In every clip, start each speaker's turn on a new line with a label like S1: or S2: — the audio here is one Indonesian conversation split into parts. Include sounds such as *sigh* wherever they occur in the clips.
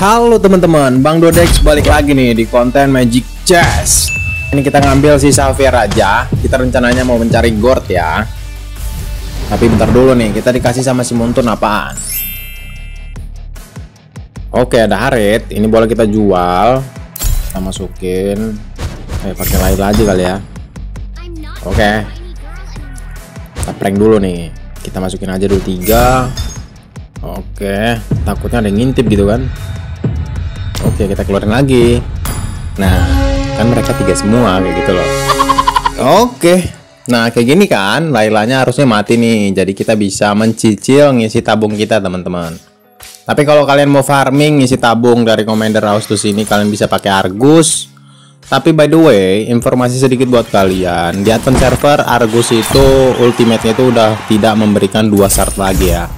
S1: Halo teman-teman, Bang Dodex balik lagi nih di konten Magic Chess. Ini kita ngambil si Xavier aja. Kita rencananya mau mencari Gord ya. Tapi bentar dulu nih, kita dikasih sama si Muntun apaan? Oke, ada Harit. Ini boleh kita jual. Kita masukin. Eh, pakai lain aja kali ya. Oke. Kita prank dulu nih. Kita masukin aja dulu tiga. Oke, takutnya ada yang ngintip gitu kan. Oke, kita keluarin lagi. Nah, kan mereka tiga semua kayak gitu loh. Oke. Nah, kayak gini kan, Lailanya harusnya mati nih. Jadi kita bisa mencicil ngisi tabung kita, teman-teman. Tapi kalau kalian mau farming ngisi tabung dari Commander Austus ini, kalian bisa pakai Argus. Tapi by the way, informasi sedikit buat kalian. Di advance server Argus itu ultimate-nya itu udah tidak memberikan dua shard lagi ya.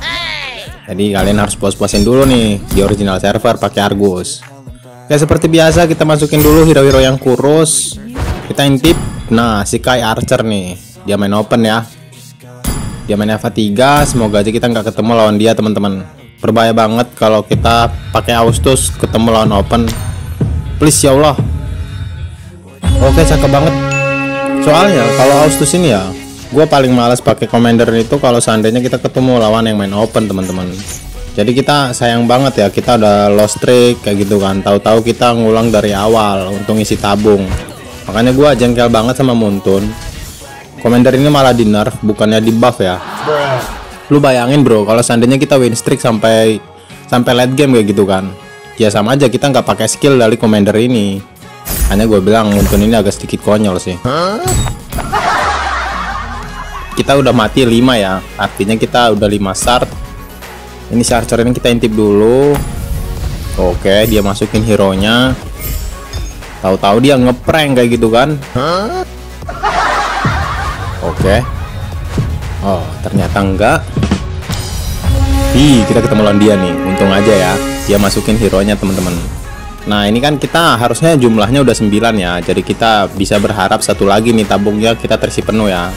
S1: Jadi kalian harus puas-puasin dulu nih di original server pakai Argus. Ya seperti biasa kita masukin dulu hero-hero yang kurus. Kita intip. Nah, si Kai Archer nih. Dia main open ya. Dia main Eva 3, semoga aja kita nggak ketemu lawan dia, teman-teman. Berbahaya banget kalau kita pakai Austus ketemu lawan open. Please ya Allah. Oke, cakep banget. Soalnya kalau Austus ini ya, gue paling males pakai commander itu kalau seandainya kita ketemu lawan yang main open, teman-teman jadi kita sayang banget ya kita udah lost streak kayak gitu kan. Tahu-tahu kita ngulang dari awal untuk isi tabung. Makanya gua jengkel banget sama Muntun. Commander ini malah di nerf bukannya di buff ya. Lu bayangin bro kalau seandainya kita win streak sampai sampai late game kayak gitu kan. Ya sama aja kita nggak pakai skill dari Commander ini. Hanya gue bilang Muntun ini agak sedikit konyol sih. Kita udah mati 5 ya. Artinya kita udah 5 start ini si archer ini kita intip dulu. Oke dia masukin hero nya tahu-tahu dia ngeprank kayak gitu kan? Oke. Oh ternyata enggak. Ih, kita ketemu lawan dia nih. Untung aja ya dia masukin hero nya teman-teman. Nah ini kan kita harusnya jumlahnya udah 9 ya. Jadi kita bisa berharap satu lagi nih tabungnya kita terisi penuh ya.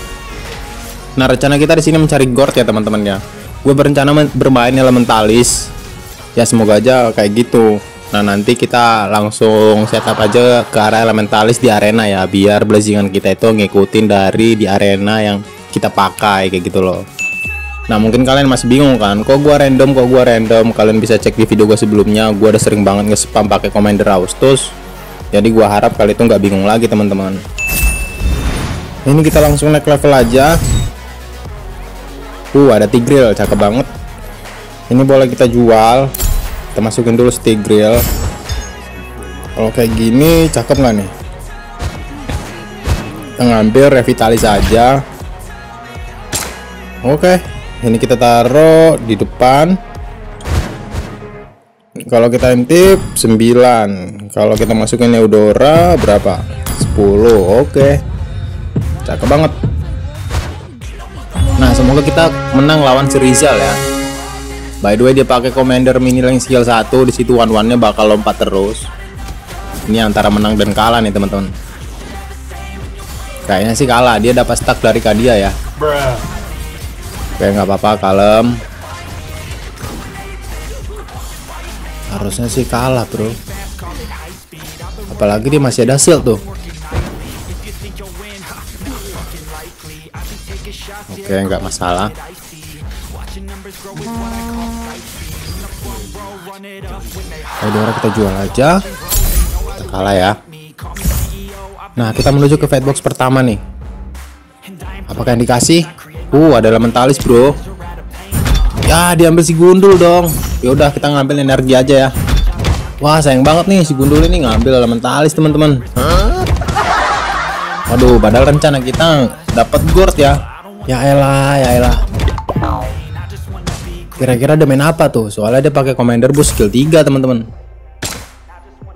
S1: Nah rencana kita di sini mencari Gord ya teman-teman ya gue berencana bermain elementalis. Ya semoga aja kayak gitu. Nah nanti kita langsung setup aja ke arah elementalis di arena ya biar blazingan kita itu ngikutin dari di arena yang kita pakai kayak gitu loh. Nah mungkin kalian masih bingung kan kok gue random kok gue random? Kalian bisa cek di video gue sebelumnya gue udah sering banget nge-spam pakai Commander Austus. Jadi gue harap kalian itu nggak bingung lagi teman-teman. Ini kita langsung naik level aja Uh, ada Tigril, cakep banget. Ini boleh kita jual. Kita masukin dulu Tigril. Kalau kayak gini, cakep nggak nih? Kita ngambil revitalis aja. Oke, ini kita taruh di depan. Kalau kita intip 9. Kalau kita masukin Eudora berapa? 10. Oke. Cakep banget. Semoga kita menang lawan si Rizal ya. By the way, dia pakai commander mini link skill 1 di situ one one nya bakal lompat terus. Ini antara menang dan kalah nih, teman-teman. Kayaknya sih kalah, dia dapat stack dari Kadia ya. Oke, nggak apa-apa, kalem. Harusnya sih kalah, Bro. Apalagi dia masih ada shield tuh. Oke, nggak masalah. Eudora kita jual aja. Kita kalah ya. Nah, kita menuju ke box pertama nih. Apakah yang dikasih? Uh, ada elementalis, Bro. Ya, diambil si gundul dong. Ya udah, kita ngambil energi aja ya. Wah, sayang banget nih si gundul ini ngambil elementalis, teman-teman. Waduh, padahal rencana kita dapat gord ya. Ya elah, ya elah. Kira-kira dia main apa tuh? Soalnya dia pakai commander boost skill 3, teman-teman.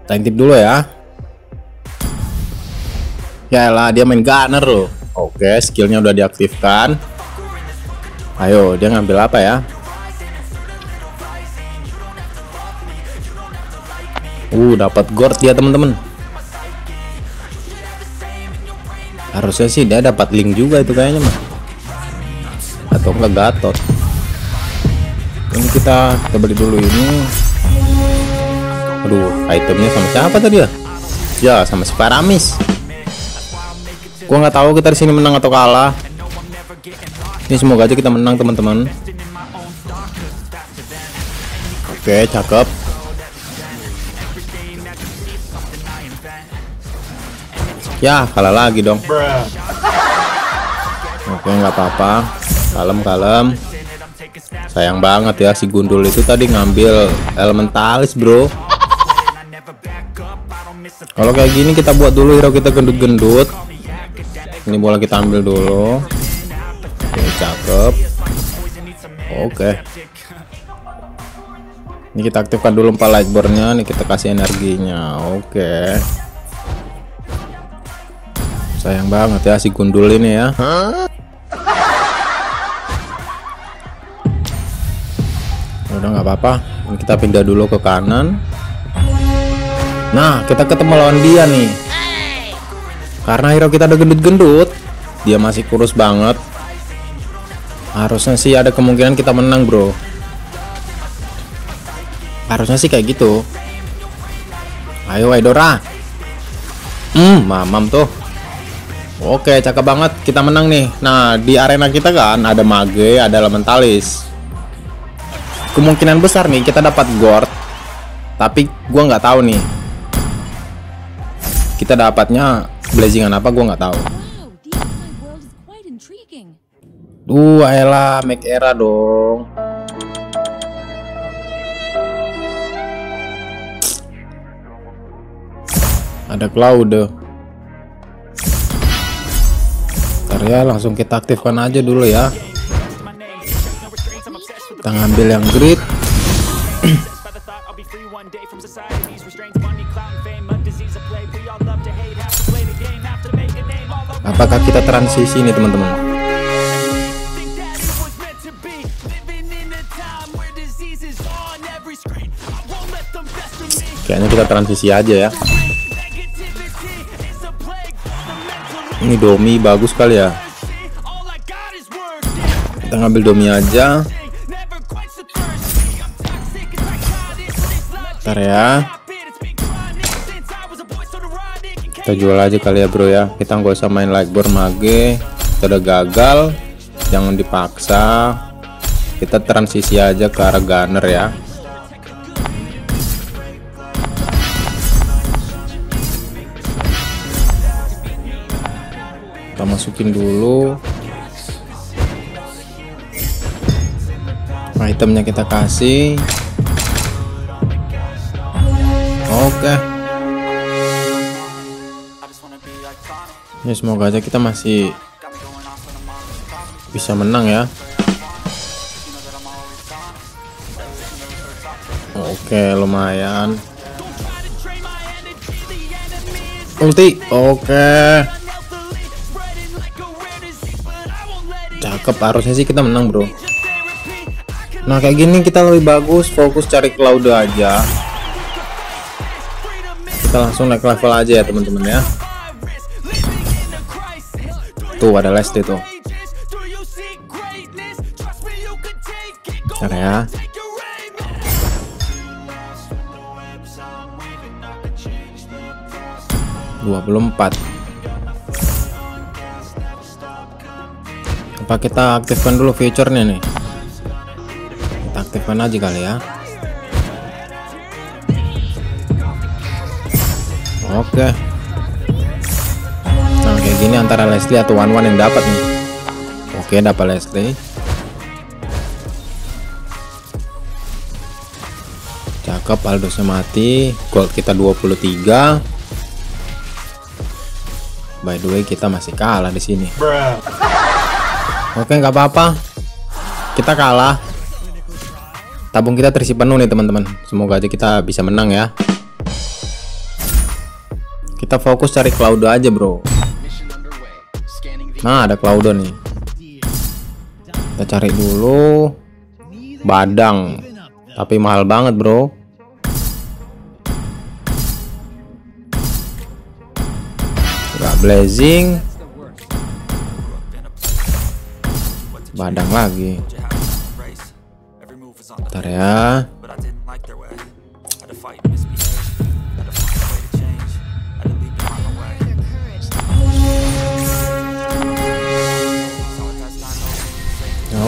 S1: Kita intip dulu ya. Ya elah, dia main gunner loh. Oke, skillnya udah diaktifkan. Ayo, dia ngambil apa ya? Uh, dapat gord dia, teman-teman. Harusnya sih dia dapat link juga itu kayaknya mah atau enggak gatot. Ini kita kita beli dulu ini. Aduh itemnya sama siapa tadi ya? Ya sama si Paramis. Gua nggak tahu kita di sini menang atau kalah. Ini semoga aja kita menang teman-teman. Oke cakep. Ya kalah lagi dong. Oke nggak apa-apa kalem kalem sayang banget ya si gundul itu tadi ngambil elementalis bro. Kalau kayak gini kita buat dulu hero. Kita gendut-gendut. Ini bola kita ambil dulu. Oke cakep. Oke. Ini kita aktifkan dulu empat lightbornya nih kita kasih energinya. Oke. Sayang banget ya si gundul ini ya udah nggak apa-apa. Kita pindah dulu ke kanan. Nah kita ketemu lawan dia nih. Karena hero kita ada gendut-gendut dia masih kurus banget. Harusnya sih ada kemungkinan kita menang bro. Harusnya sih kayak gitu. Ayo Aidora. Hmm mamam tuh. Oke, cakep banget. Kita menang nih. Nah, di arena kita kan ada mage, ada elementalis. Kemungkinan besar nih kita dapat gord. Tapi gua nggak tahu nih. Kita dapatnya blazingan apa gua nggak tahu. Duh, ayolah make era dong. Ada cloud ya langsung kita aktifkan aja dulu ya kita ngambil yang grid. Apakah kita transisi nih teman-teman? Kayaknya kita transisi aja ya. Ini domi bagus kali ya. Kita ngambil domi aja ntar ya. Kita jual aja kali ya bro ya. Kita nggak usah main lightboard mage. Kita udah gagal. Jangan dipaksa. Kita transisi aja ke arah gunner ya. Kita masukin dulu. Itemnya kita kasih oke. Ya semoga aja kita masih bisa menang ya. Oke lumayan. Ulti. Oke. Cakep harusnya sih kita menang bro. Nah kayak gini kita lebih bagus fokus cari cloud aja kita langsung naik level aja ya teman-teman ya. Tuh ada Lesti tuh. Bentar ya. Dua puluh empat. Apa kita aktifkan dulu fiturnya nih? Kita aktifkan aja kali ya oke. Nah kayak gini antara Leslie atau One yang dapat nih. Oke dapat Leslie cakep Aldosnya mati. Gold kita 23 by the way kita masih kalah di sini. Oke nggak apa-apa. Kita kalah. Tabung kita terisi penuh nih teman-teman. Semoga aja kita bisa menang ya Kita fokus cari Cloudo aja bro. Nah ada Cloudo nih. Kita cari dulu. Badang. Tapi mahal banget bro. Gak blazing. Badang lagi. Bentar ya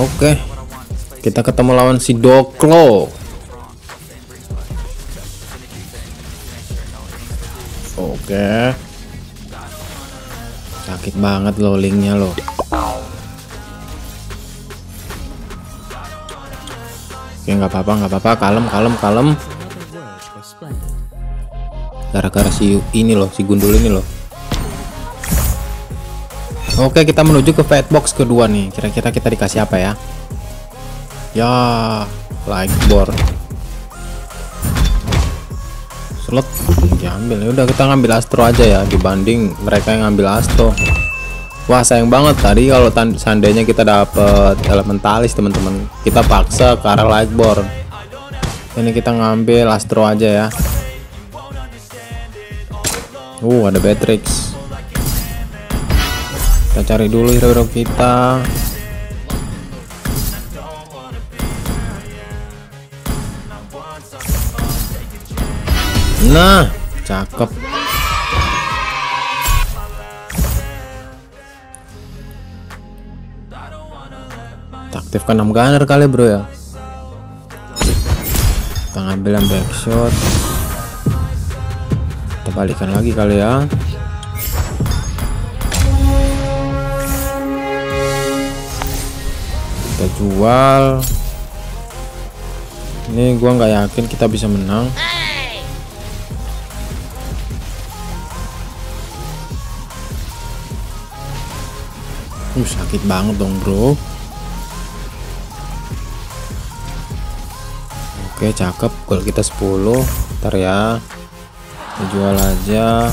S1: Oke. Kita ketemu lawan si Doklo. Oke. Sakit banget loh linknya loh. Oke nggak apa-apa nggak apa-apa kalem kalem kalem. Gara-gara si ini loh si gundul ini loh. Oke kita menuju ke fat box kedua nih. Kira-kira kita dikasih apa ya? Ya, like board. Slot diambil. Ya udah kita ngambil Astro aja ya dibanding mereka yang ngambil Astro. Wah sayang banget tadi kalau seandainya kita dapet elementalis teman-teman. Kita paksa ke arah Lightborn. Ini kita ngambil Astro aja ya. Uh ada Beatrix. Kita cari dulu hero-hero kita. Nah, cakep. Aktifkan 6 gunner kali bro ya. Kita ngambil yang backshot. Kita balikan lagi kali ya. Kita jual. Ini gua nggak yakin kita bisa menang. Uh, sakit banget dong bro. Oke cakep. Gol kita 10 Ntar ya. Jual aja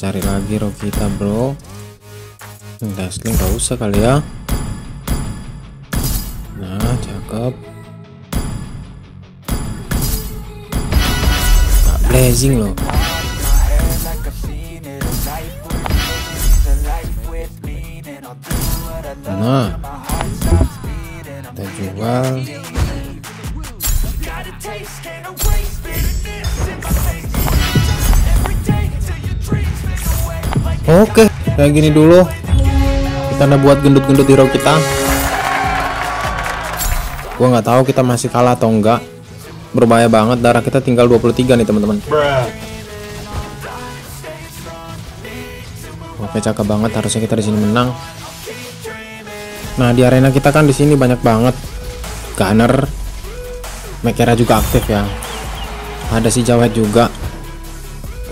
S1: cari lagi roh kita bro. Dazzling gak usah kali ya. Nah cakep. Blazing loh. Nah kita jual oke kayak gini dulu. Kita udah buat gendut-gendut hero kita. Gua nggak tahu kita masih kalah atau enggak. Berbahaya banget darah kita tinggal 23 nih teman-teman. Oke cakep banget harusnya kita di sini menang. Nah di arena kita kan di sini banyak banget. Gunner Mekera juga aktif ya. Ada si Jawet juga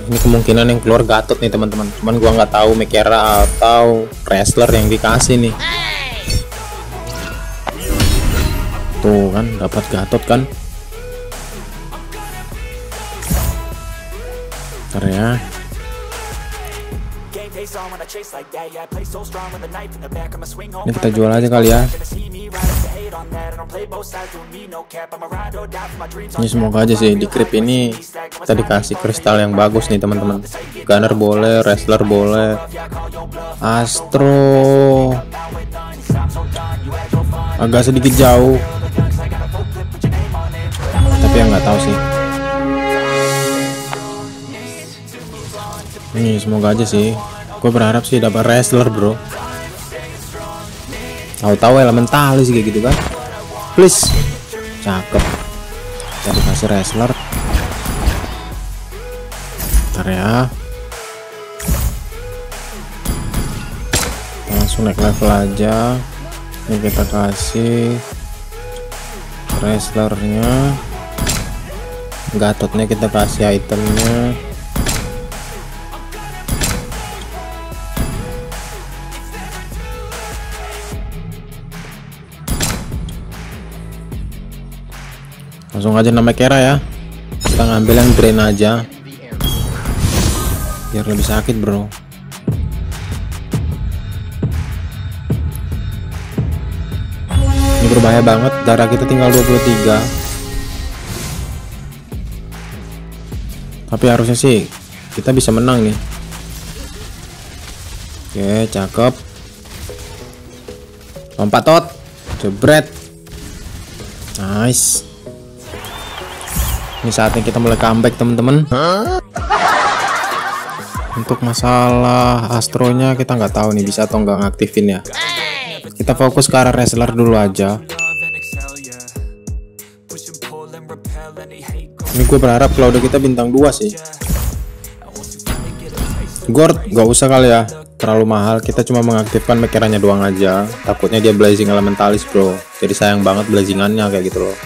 S1: ini kemungkinan yang keluar Gatot nih teman-teman. Cuman gua nggak tahu Mekera atau wrestler yang dikasih nih. Tuh kan dapat Gatot kan? Ntar ya Ini kita jual aja kali ya. Ini semoga aja sih di krip ini Kita dikasih kristal yang bagus nih teman-teman. Gunner boleh, wrestler boleh. Astro. Agak sedikit jauh. Tapi yang nggak tahu sih ini semoga aja sih. Gue berharap sih dapat wrestler bro. Tahu-tahu elementalis kayak gitu kan. Please. Cakep. Kita dikasih wrestler. Ntar ya. Langsung naik level aja. Ini kita kasih wrestlernya. Gatotnya kita kasih itemnya langsung aja nama kera ya. Kita ngambil yang drain aja. Biar lebih sakit bro. Ini berbahaya banget. Darah kita tinggal 23 tapi harusnya sih kita bisa menang nih oke cakep. Lompat tot. Jebret. Nice ini saatnya kita mulai comeback teman-teman. Untuk masalah astronya kita nggak tahu nih bisa atau nggak ngaktifin ya. Kita fokus ke arah wrestler dulu aja. Ini gue berharap kalau udah kita bintang 2 sih. Gord gak usah kali ya. Terlalu mahal kita cuma mengaktifkan mekerannya doang aja. Takutnya dia blazing elementalis bro. Jadi sayang banget blazingannya kayak gitu loh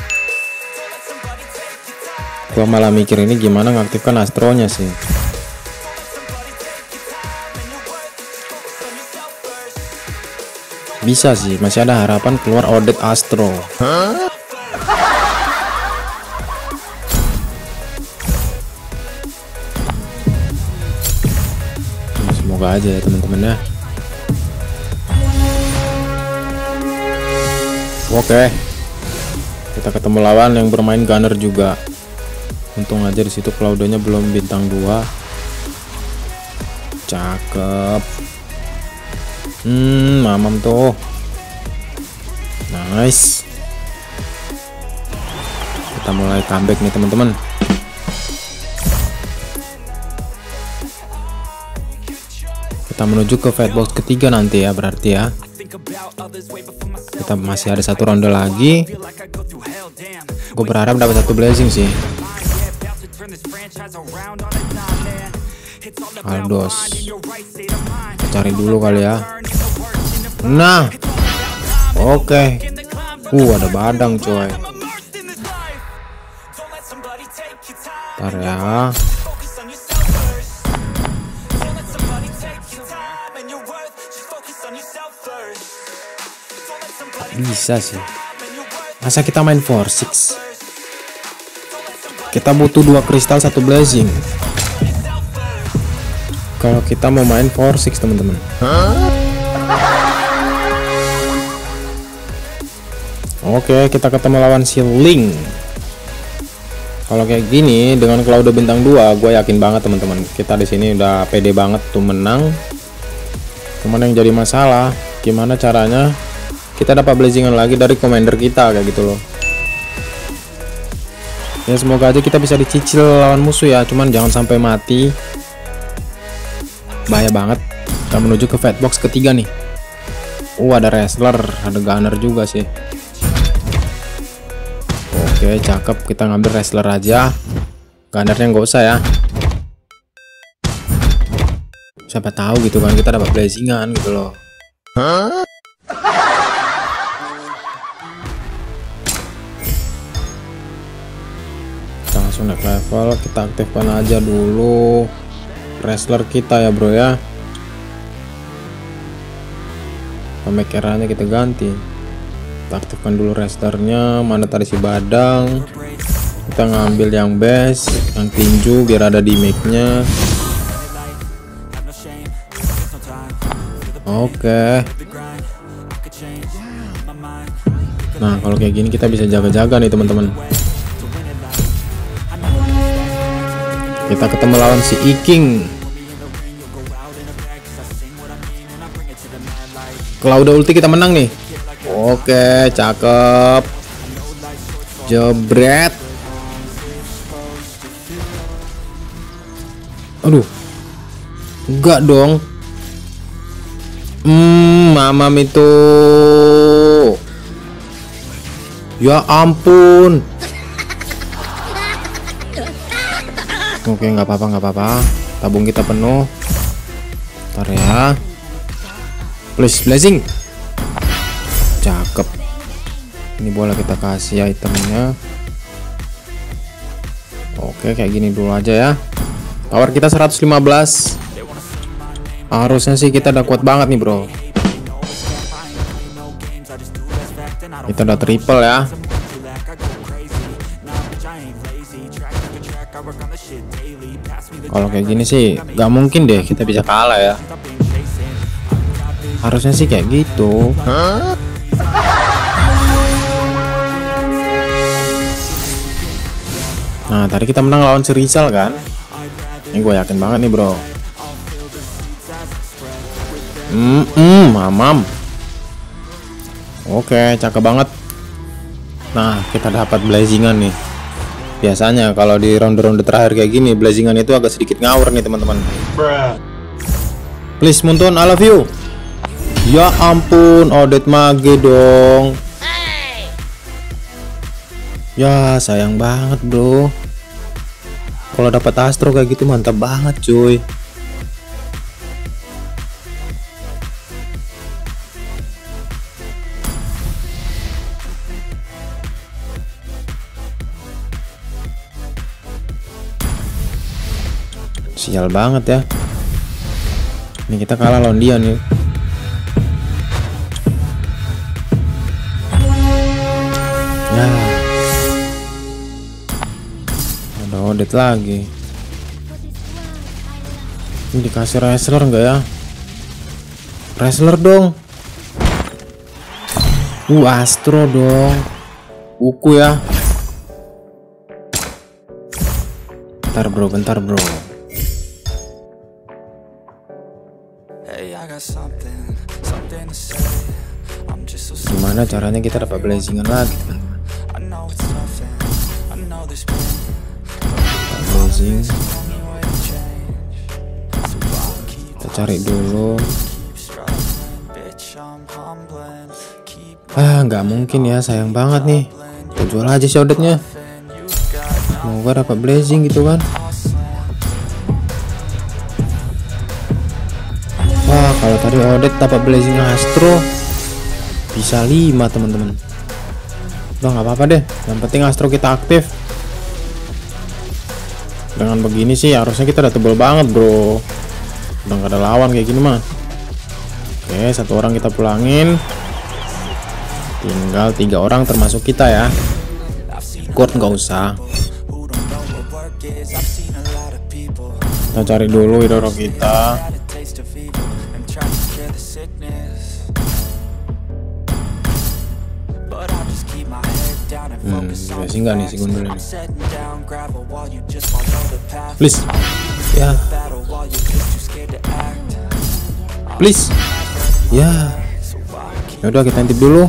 S1: gua malah mikir ini gimana ngaktifkan astronya sih. Bisa sih masih ada harapan keluar audit astro. Huh? semoga aja ya teman-teman ya. Oke. Kita ketemu lawan yang bermain gunner juga untung aja di situ Claudonya belum bintang 2 cakep. Hmm mamam tuh. Nice. Kita mulai comeback nih teman-teman. Kita menuju ke box ketiga nanti ya berarti ya. Kita masih ada satu ronde lagi. Gue berharap dapat satu blessing sih Aldos cari dulu kali ya. Nah. Oke. okay. uh ada badang coy. Ntar ya. Bisa sih. masa kita main 4-6 kita butuh dua kristal satu blazing kalau kita mau main 4-6 teman-teman Oke, kita ketemu lawan si Link. Kalau kayak gini dengan Cloud bintang 2, gue yakin banget teman-teman. Kita di sini udah pede banget tuh menang. Cuman yang jadi masalah, gimana caranya kita dapat blazingan lagi dari commander kita kayak gitu loh ya semoga aja kita bisa dicicil lawan musuh ya. Cuman jangan sampai mati. Bahaya banget. Kita menuju ke fat box ketiga nih. Uh ada wrestler ada gunner juga sih. Oke cakep. Kita ngambil wrestler aja. Gunnernya nggak usah ya. Siapa tahu gitu kan kita dapat blazingan gitu loh. Huh? Langsung naik level kita aktifkan aja dulu. Wrestler kita ya bro ya. Pemikirannya kita ganti. Kita aktifkan dulu wrestlernya mana tadi si badang. Kita ngambil yang best yang tinju biar ada di mic nya oke. Okay. nah kalau kayak gini kita bisa jaga-jaga nih teman-teman kita ketemu lawan si Iking. Kalau udah ulti kita menang nih. Oke cakep. Jebret. Aduh. Enggak dong. Hmm mamam itu. Ya ampun oke nggak apa-apa nggak apa-apa. Tabung kita penuh. Ntar ya. Please blessing. Cakep. Ini boleh kita kasih itemnya. Oke kayak gini dulu aja ya. Power kita 115 harusnya sih kita udah kuat banget nih bro. Kita udah triple ya kalau kayak gini sih gak mungkin deh kita bisa kalah ya. Harusnya sih kayak gitu. Nah tadi kita menang lawan si Rizal kan? Ini gue yakin banget nih bro. Hmm, hmm mamam. Oke cakep banget. Nah kita dapat blazingan nih biasanya kalau di ronde-ronde terakhir kayak gini blazingan itu agak sedikit ngawur nih teman-teman. Please Muntun I love you. Ya ampun Odet Mage dong. Ya sayang banget bro. Kalau dapat Astro kayak gitu mantap banget cuy sial banget ya. Ini kita kalah lawan dia nih ya. Ada odet lagi. Ini dikasih wrestler enggak ya? Wrestler dong. Uh astro dong. Buku ya. Bentar bro bentar bro Gimana caranya kita dapat blazingan lagi teman-teman? Blazing. Kita cari dulu. Ah, nggak mungkin ya, sayang banget nih. Kita jual aja shotnya. Semoga dapat blazing gitu kan. Wah, kalau tadi Odet dapat blazing Astro bisa 5 teman-teman. Udah nggak apa-apa deh. Yang penting Astro kita aktif. Dengan begini sih harusnya kita udah tebel banget, Bro. Udah nggak ada lawan kayak gini mah. Oke, satu orang kita pulangin. Tinggal tiga orang termasuk kita ya. Court nggak usah. Kita cari dulu hero kita. Sih nggak nih si gundul ini. Please, ya. Please, ya. Ya udah kita intip dulu.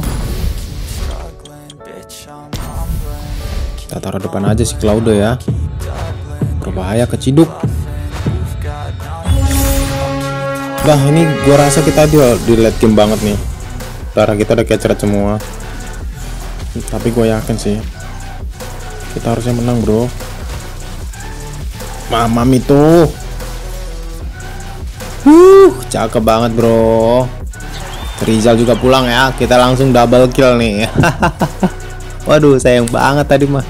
S1: Kita taruh depan aja si Claude ya. Berbahaya keciduk. Nah ini gua rasa kita di, di late game banget nih. Darah kita udah keceret semua tapi gue yakin sih kita harusnya menang bro. Mamam itu. Uh cakep banget bro. Rizal juga pulang ya. Kita langsung double kill nih. *laughs* Waduh sayang banget tadi mah.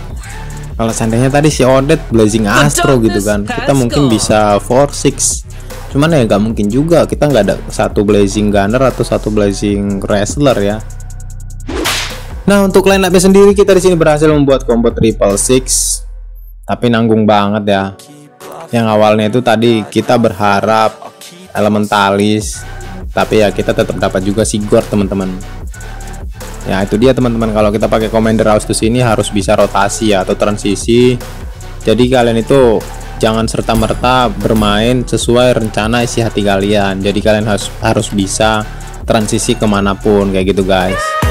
S1: Kalau seandainya tadi si Odet Blazing Astro gitu kan kita mungkin bisa 4-6 cuman ya nggak mungkin juga. Kita nggak ada satu Blazing Gunner atau satu Blazing Wrestler ya Nah untuk line up sendiri kita di sini berhasil membuat combo triple six, tapi nanggung banget ya. Yang awalnya itu tadi kita berharap elementalis, tapi ya kita tetap dapat juga sigor teman-teman. Ya itu dia teman-teman kalau kita pakai commander Austus ini harus bisa rotasi ya atau transisi. Jadi kalian itu jangan serta merta bermain sesuai rencana isi hati kalian. Jadi kalian harus harus bisa transisi ke mana pun kayak gitu guys.